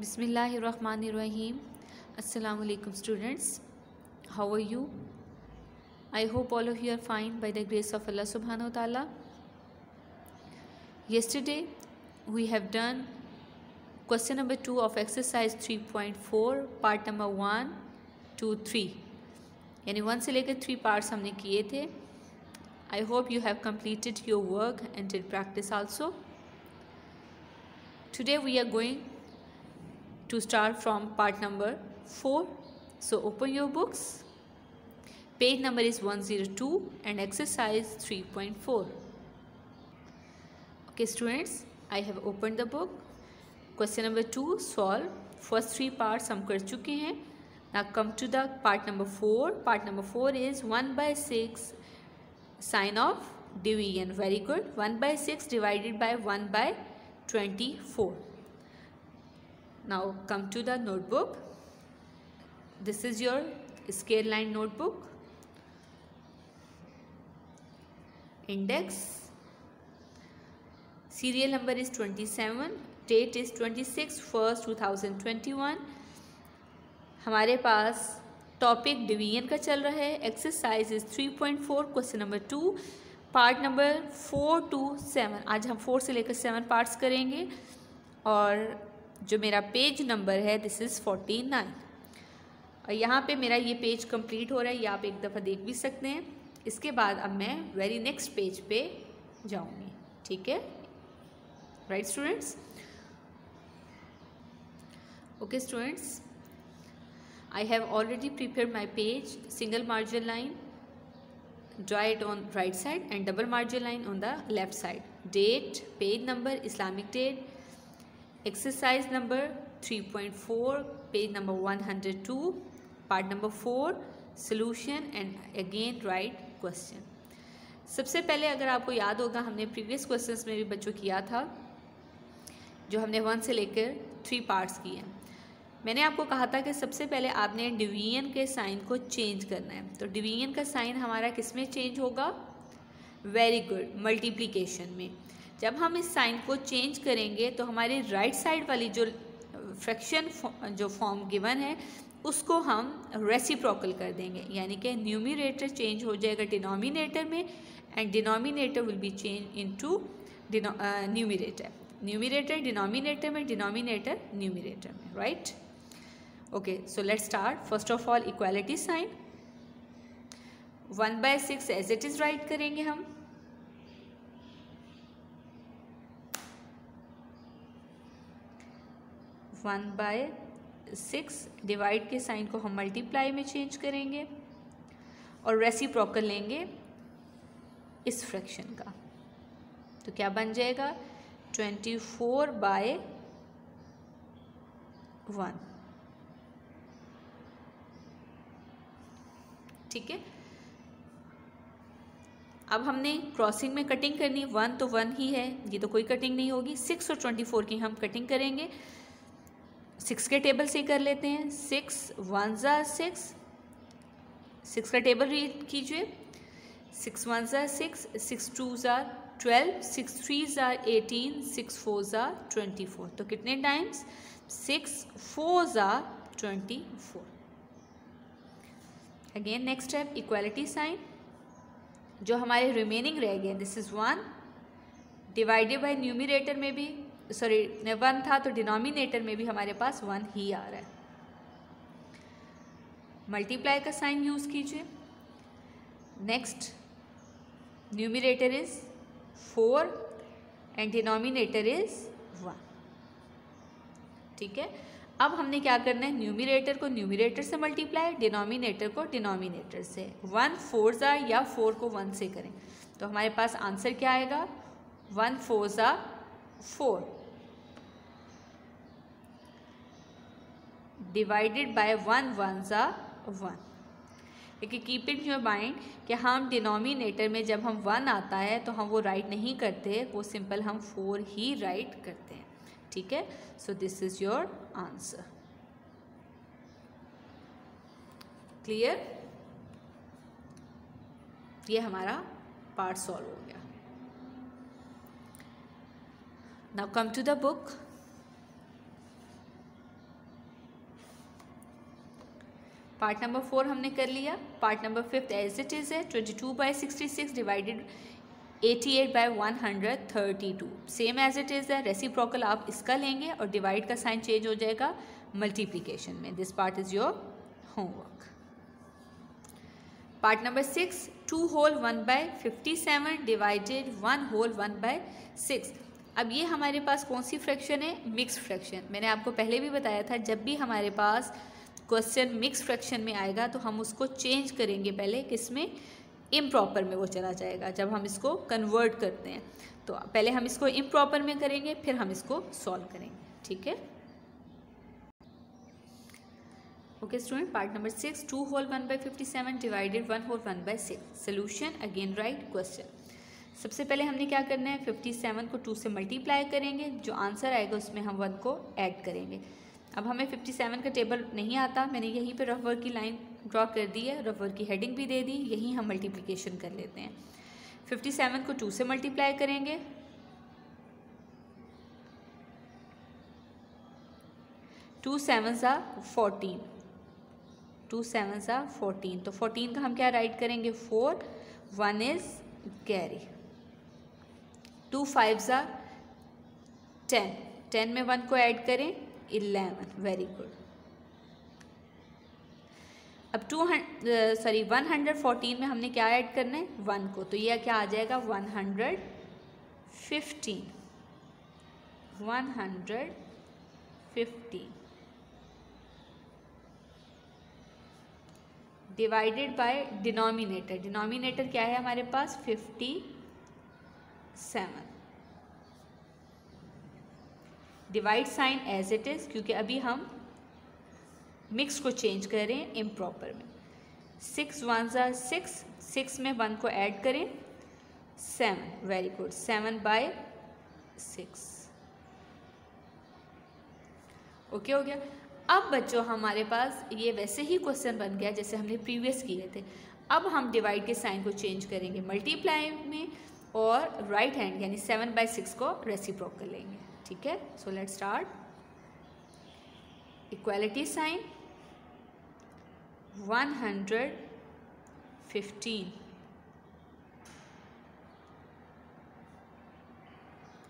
Bismillahirrahmanirrahim. Assalamu alaikum students. How are you? I hope all of you are fine by the grace of Allah subhanahu wa ta'ala. Yesterday we have done question number 2 of exercise 3.4 part number 1 to 3 यानी one से लेकर three parts हमने किए थे I hope you have completed your work and did practice also today we are going to start from part number 4 so open your books page number is 102 and exercise 3.4 okay students i have opened the book question number 2 solve first three parts हम कर चुके हैं now come to the part number 4 part number 4 is 1 by 6 sign of division very good 1 by 6 divided by 1 by 24 now come to the notebook this is your scale line notebook index serial number is 27 date is 26 first 2021 हमारे पास topic division का चल रहा है exercise is 3.4 question number two part number four two seven आज हम four से लेकर seven parts करेंगे और जो मेरा पेज नंबर है दिस इज़ फोर्टी नाइन और यहाँ पर मेरा ये पेज कंप्लीट हो रहा है, ये आप एक दफ़ा देख भी सकते हैं। इसके बाद अब मैं वेरी नेक्स्ट पेज पे जाऊँगी, ठीक है? Right students okay students I have already prepare my page single margin line draw it on right side and double margin line on the left side date page number Islamic date exercise number 3.4 page number 102 part number 4 solution and again right question सबसे पहले अगर आपको याद होगा, हमने previous questions में भी बच्चों किया था, जो हमने वन से लेकर थ्री पार्ट्स किए हैं। मैंने आपको कहा था कि सबसे पहले आपने डिवीज़न के साइन को चेंज करना है। तो डिवीज़न का साइन हमारा किसमें चेंज होगा? वेरी गुड मल्टीप्लिकेशन में। जब हम इस साइन को चेंज करेंगे तो हमारी राइट साइड वाली जो फ्रैक्शन जो फॉर्म गिवन है, उसको हम रेसिप्रोकल कर देंगे। यानी कि न्यूमिनेटर चेंज हो जाएगा डिनोमिनेटर में and denominator will be change into numerator numerator denominator में डिनोमिनेटर न्यूमिनेटर में right okay so let start first of all equality sign one by six as it is right करेंगे हम। One by six divide के sign को हम multiply में change करेंगे और रेसिप्रोकल लेंगे इस फ्रैक्शन का। तो क्या बन जाएगा? ट्वेंटी फोर बाय वन ठीक है? अब हमने क्रॉसिंग में कटिंग करनी वन तो वन ही है। ये तो कोई कटिंग नहीं होगी। सिक्स और ट्वेंटी फोर की हम कटिंग करेंगे। सिक्स के टेबल से कर लेते हैं। सिक्स, वन ज़ा सिक्स। सिक्स का टेबल रीड कीजिए। सिक्स, वन ज़ा सिक्स। सिक्स, टू ज़ा ट्वेल्व। सिक्स, थ्री ज़ा एटीन। सिक्स, फोर ज़ा ट्वेंटी फोर। तो कितने टाइम्स सिक्स, फोर ज़ा twenty four. Again next step equality sign जो हमारे रिमेनिंग रह गए this is one divided by numerator में भी। सॉरी वन था तो डिनोमिनेटर में भी हमारे पास वन ही आ रहा है। मल्टीप्लाई का साइन यूज़ कीजिए। Next numerator is four and denominator is one ठीक है? अब हमने क्या करना है? न्यूमिनेटर को न्यूमिनेटर से मल्टीप्लाई डिनोमिनेटर को डिनोमिनेटर से। वन फोर ज़ा या फोर को वन से करें। तो हमारे पास आंसर क्या आएगा? वन फोर ज़ा four divided by one one ज़ा वन लेकिन कीप इट योर माइंड कि हम डिनोमिनेटर में जब हम वन आता है तो हम वो राइट नहीं करते, वो सिंपल हम फोर ही राइट करते हैं। ठीक है? So this is your answer clear ये हमारा पार्ट सॉल्व हो गया। Now come to the book. Part number four हमने कर लिया. Part number fifth as it is है twenty two by sixty six divided eighty eight by one hundred thirty two same as it is है reciprocal आप इसका लेंगे और divide का साइन चेंज हो जाएगा मल्टीप्लीकेशन में. This part is your homework part number six two whole one by fifty seven divided one whole one by six अब ये हमारे पास कौन सी फ्रैक्शन है? मिक्स फ्रैक्शन मैंने आपको पहले भी बताया था, जब भी हमारे पास क्वेश्चन मिक्स फ्रैक्शन में आएगा तो हम उसको चेंज करेंगे पहले किसमें इम्प्रॉपर में वो चला जाएगा, जब हम इसको कन्वर्ट करते हैं। तो पहले हम इसको इम्प्रॉपर में करेंगे, फिर हम इसको सॉल्व करेंगे। ठीक है? Okay student part number six two whole one by fifty seven divided one whole one by six solution again right question सबसे पहले हमने क्या करना है? फिफ्टी सेवन को टू से मल्टीप्लाई करेंगे। जो आंसर आएगा उसमें हम वन को ऐड करेंगे। अब हमें फिफ्टी सेवन का टेबल नहीं आता। मैंने यहीं पर रफ वर्क की लाइन ड्रॉ कर दी है। रफ वर्क की हेडिंग भी दे दी। यहीं हम मल्टीप्लिकेशन कर लेते हैं। फिफ्टी सेवन को टू से मल्टीप्लाई करेंगे। टू सेवन सा फोर्टीन टू सेवन सा फोर्टीन तो फोर्टीन का हम क्या राइट करेंगे? Four one is carry two five ज़ा टेन टेन में वन को ऐड करें, इलेवन, वेरी गुड। अब two sorry, one hundred fourteen में हमने क्या ऐड करना है? वन को। तो यह क्या आ जाएगा? One hundred fifteen. One hundred fifteen. Divided by denominator denominator क्या है हमारे पास? Fifty seven. Divide sign as it is क्योंकि अभी हम मिक्स को चेंज कर रहे हैं इम्प्रॉपर में। सिक्स वन ज़ा सिक्स सिक्स में वन को ऐड करें। Seven very good seven by six okay हो गया। अब बच्चों, हमारे पास ये वैसे ही क्वेश्चन बन गया, जैसे हमने प्रीवियस किए थे। अब हम डिवाइड के साइन को चेंज करेंगे। मल्टीप्लाई में और राइट हैंड यानी सेवन बाई सिक्स को रेसिप्रोक कर लेंगे। ठीक है? So let start equality sign one hundred fifteen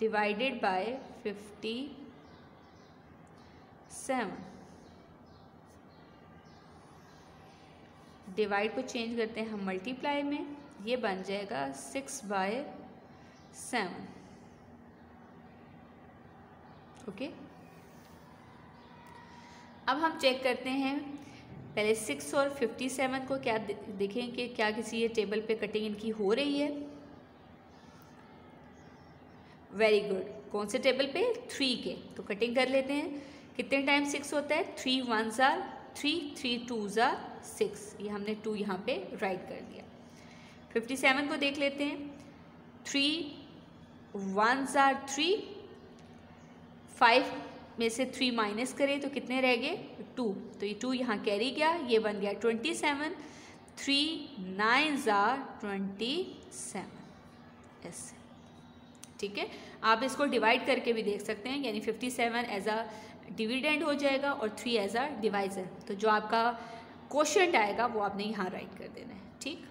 divided by fifty seven divide को चेंज करते हैं हम मल्टीप्लाई में। ये बन जाएगा सिक्स बाय सेवन ओके अब हम चेक करते हैं, पहले सिक्स और फिफ्टी सेवन को क्या देखें कि क्या किसी ये टेबल पे कटिंग इनकी हो रही है? वेरी गुड कौन से टेबल पे? थ्री के. तो कटिंग कर लेते हैं। कितने टाइम सिक्स होता है? थ्री वन ज़ार थ्री थ्री टू ज़ार सिक्स ये हमने टू यहाँ पे राइट कर दिया। फिफ्टी सेवन को देख लेते हैं। थ्री वन ज़ार थ्री फाइव में से थ्री माइनस करें तो कितने रह गए? टू तो ये टू यहाँ कैरी गया, ये बन गया ट्वेंटी सेवन थ्री नाइन ज़ार ट्वेंटी सेवन ऐसे ठीक है? आप इसको डिवाइड करके भी देख सकते हैं, यानी fifty seven as a dividend हो जाएगा और थ्री एज अ डिवाइजर तो जो आपका क्वेश्चन आएगा, वो आपने यहाँ राइट कर देना है। ठीक?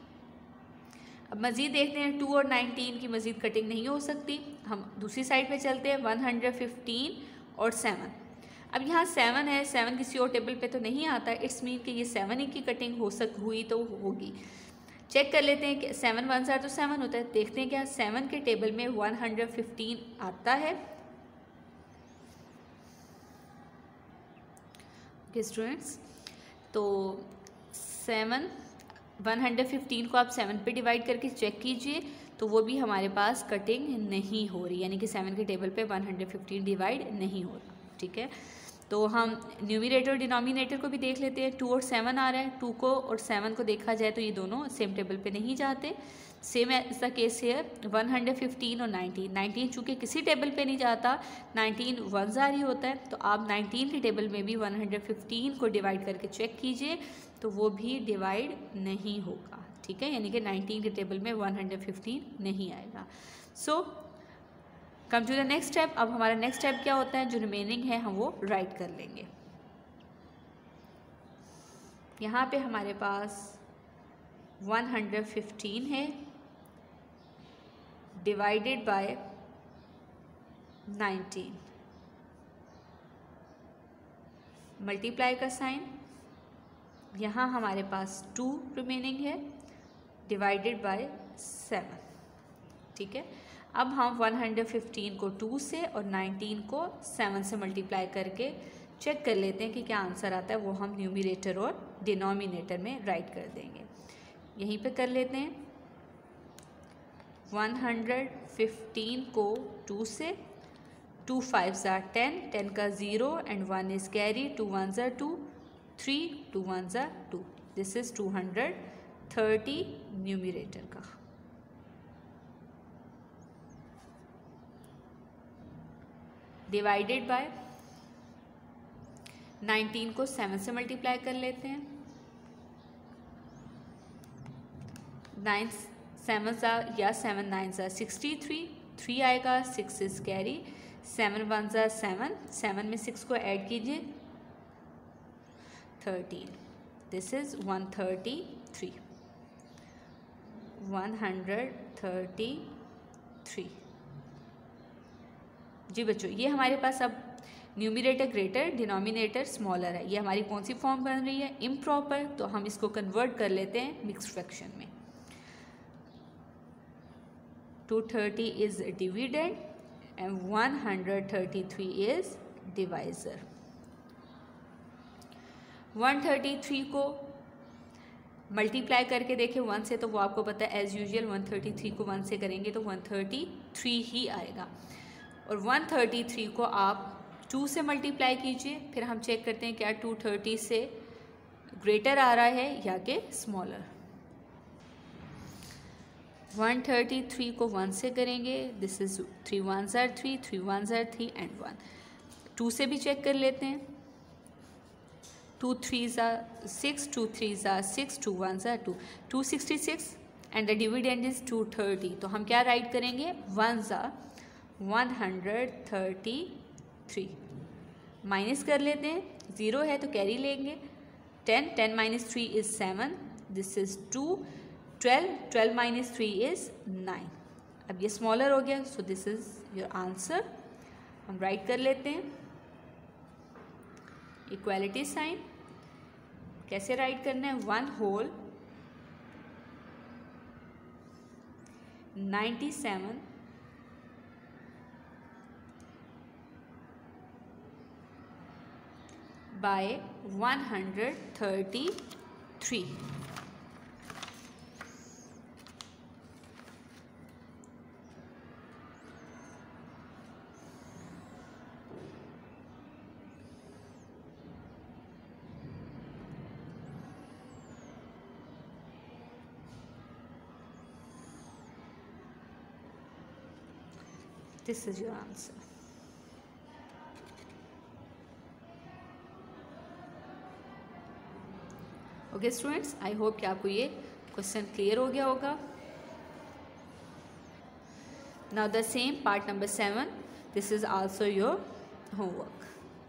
अब मज़ीद देखते हैं टू और नाइनटीन की मज़ीद कटिंग नहीं हो सकती। हम दूसरी साइड पे चलते हैं वन हंड्रेड फिफ्टीन और सेवन अब यहाँ सेवन है सेवन किसी और टेबल पे तो नहीं आता। इट्स मीन कि ये सेवन ही की कटिंग हो सक, हुई तो होगी। चेक कर लेते हैं कि सेवन वन ज़ार तो सेवन होता है। देखते हैं क्या सेवन के टेबल में वन हंड्रेड फिफ्टीन आता है। स्टूडेंट्स तो सेवन वन हंड्रेड फिफ्टीन को आप सेवन पे डिवाइड करके चेक कीजिए तो वो भी हमारे पास कटिंग नहीं हो रही, यानी कि सेवन के टेबल पे वन हंड्रेड फिफ्टीन डिवाइड नहीं हो रहा, ठीक है? तो हम न्यूमिनेटर और डिनोमिनेटर को भी देख लेते हैं, टू और सेवन आ रहा है, टू को और सेवन को देखा जाए तो ये दोनों सेम टेबल पे नहीं जाते। सेम ऐसा केस है वन हंड्रेड फिफ्टीन और नाइनटीन नाइनटीन चूँकि किसी टेबल पे नहीं जाता नाइनटीन वन जार होता है तो आप नाइनटीन के टेबल में भी वन हंड्रेड फिफ्टीन को डिवाइड करके चेक कीजिए तो वो भी डिवाइड नहीं होगा। ठीक है? यानी कि 19 के टेबल में 115 नहीं आएगा। So come to the next step अब हमारा नेक्स्ट स्टेप क्या होता है? जो रिमेनिंग है, हम वो राइट कर लेंगे। यहाँ पे हमारे पास 115 है। डिवाइडेड बाय 19 मल्टीप्लाई का साइन यहाँ हमारे पास टू रिमेनिंग है डिवाइडेड बाय सेवन ठीक है? अब हम 115 को टू से और 19 को सेवन से मल्टीप्लाई करके चेक कर लेते हैं कि क्या आंसर आता है, वो हम न्यूमिनेटर और डिनोमिनेटर में राइट कर देंगे। यहीं पे कर लेते हैं। 115 को टू से टू फाइव ज़ार टेन टेन का zero and one is carry two one tsar two three two one tsar two this is two hundred thirty numerator का। डिवाइडेड बाय नाइनटीन को सेवन से मल्टीप्लाई कर लेते हैं। नाइन सेवन ज़ा, या सेवन नाइन ज़ा सिक्सटी थ्री थ्री आएगा, six is carry, seven one ज़ा सेवन सेवन में सिक्स को ऐड कीजिए, thirteen this is one thirty three, one hundred thirty three. जी बच्चों, ये हमारे पास अब न्यूमिनेटर ग्रेटर डिनोमिनेटर स्मॉलर है। ये हमारी कौन सी फॉर्म बन रही है? इम्प्रॉपर तो हम इसको कन्वर्ट कर लेते हैं मिक्स फ्रैक्शन में। Two thirty is dividend and 133 is divisor. 133 को मल्टीप्लाई करके देखें वन से तो वो आपको पता है एज़ यूजल 133 को वन से करेंगे तो 133 ही आएगा। और 133 को आप टू से मल्टीप्लाई कीजिए, फिर हम चेक करते हैं क्या 230 से ग्रेटर आ रहा है या कि स्मॉलर वन थर्टी थ्री को वन से करेंगे। दिस इज़ थ्री वन ज़ार थ्री थ्री वन ज़ार थ्री एंड वन टू से भी चेक कर लेते हैं। टू थ्री ज़ा सिक्स टू थ्री ज़ा सिक्स टू वन ज़ा two two sixty six and the dividend is two thirty तो हम क्या राइट करेंगे? वन ज़ा one hundred thirty three minus कर लेते हैं। ज़ीरो है तो कैरी लेंगे। Ten ten minus three is seven this is two twelve twelve minus three is nine अब ये स्मॉलर हो गया so this is your answer हम राइट कर लेते हैं. इक्वालिटी साइन कैसे राइट करना है? One whole ninety seven by one hundred thirty three this is your answer. Okay students I hope कि आपको ये क्वेश्चन क्लियर हो गया होगा. Now the same part number seven this is also your homework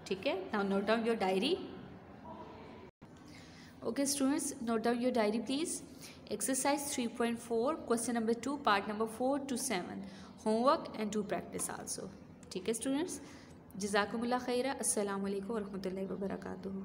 ठीक है? Now note down your diary okay students note down your diary please exercise 3.4 question number two part number four two seven homework and to practice also ठीक है students जजाकुमुल्ला Khaira असल वरहमल वबरकातुहू